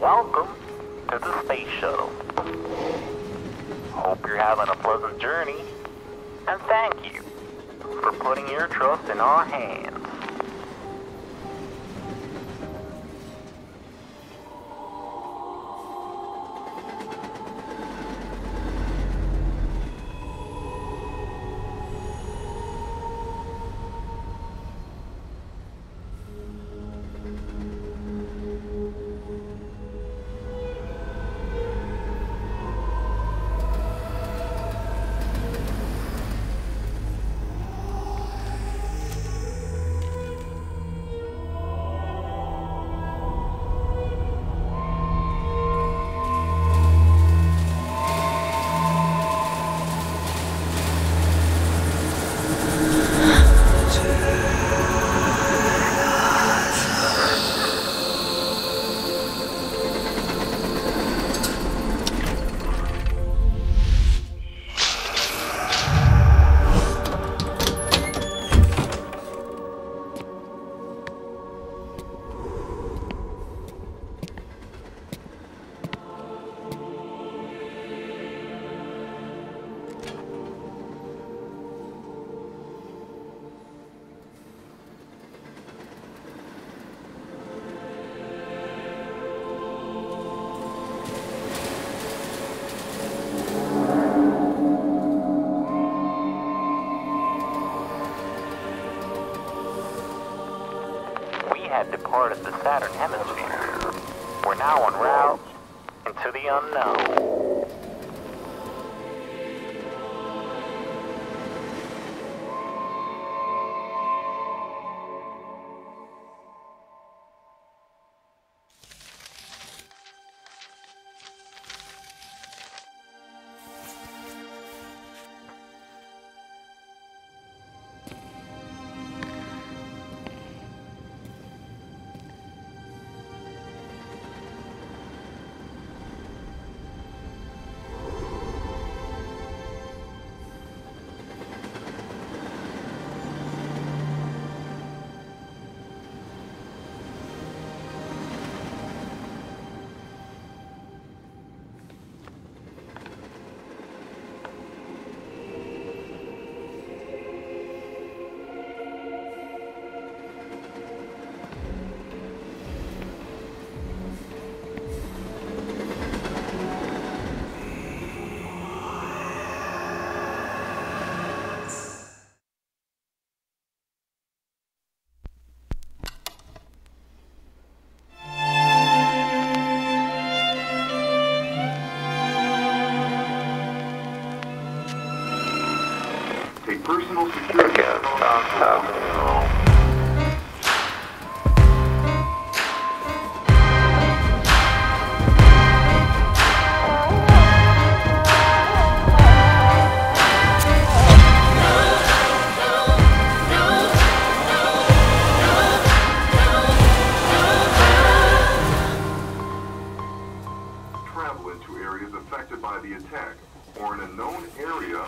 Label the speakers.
Speaker 1: Welcome to the Space Shuttle. Hope you're having a pleasant journey, and thank you for putting your trust in our hands. Had departed the Saturn hemisphere. We're now en route into the unknown.
Speaker 2: A personal security
Speaker 3: uh, affected by the attack. Or in a known area